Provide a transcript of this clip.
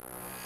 you